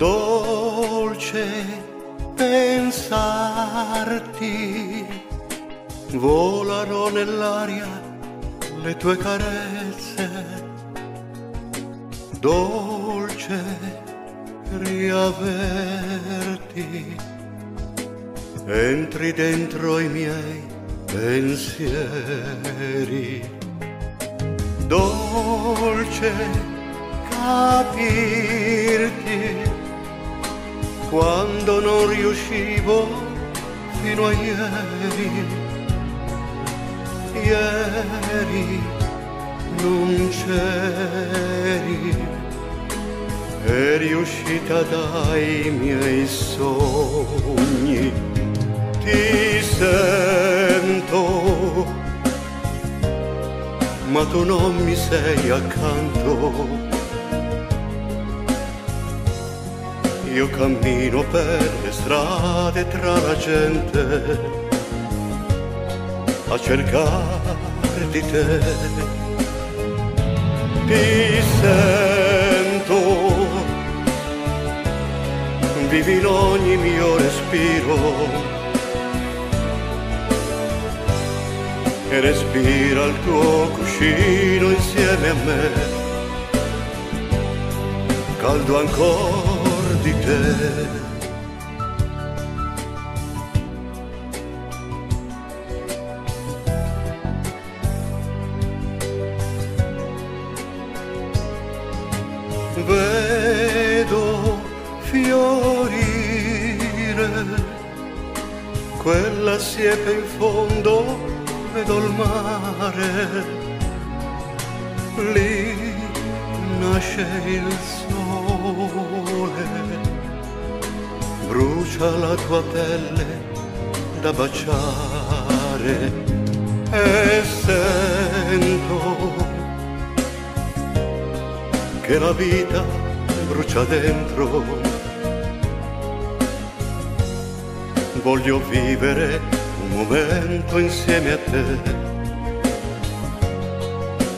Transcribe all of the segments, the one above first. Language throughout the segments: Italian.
dolce pensarti, volano nell'aria le tue carezze, dolce riaverti, entri dentro i miei pensieri, dolce capirti quando non riuscivo fino a ieri. Ieri non c'eri, eri uscita dai miei sogni. Ti sento, ma tu non mi sei accanto Io cammino per le strade tra la gente a cercare di te. Ti sento, vivi in ogni mio respiro e respira il tuo cuscino insieme a me, caldo ancora di te. Vedo fiorire quella siepe in fondo, vedo il mare, lì nasce il sole brucia la tua pelle da baciare e sento che la vita brucia dentro. Voglio vivere un momento insieme a te,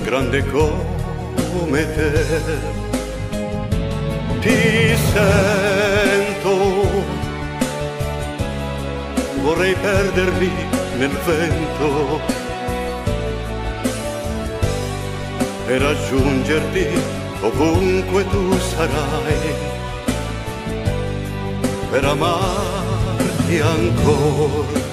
grande come te. Ti sento vorrei perdermi nel vento e raggiungerti ovunque tu sarai per amarti ancora.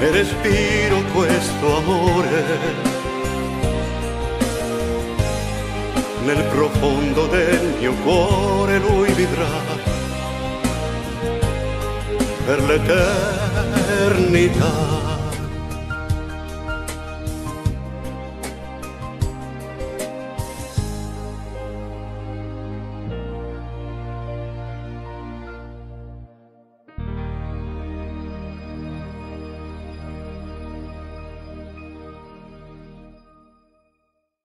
E respiro questo amore. Nel profondo del mio cuore lui vivrà per l'eternità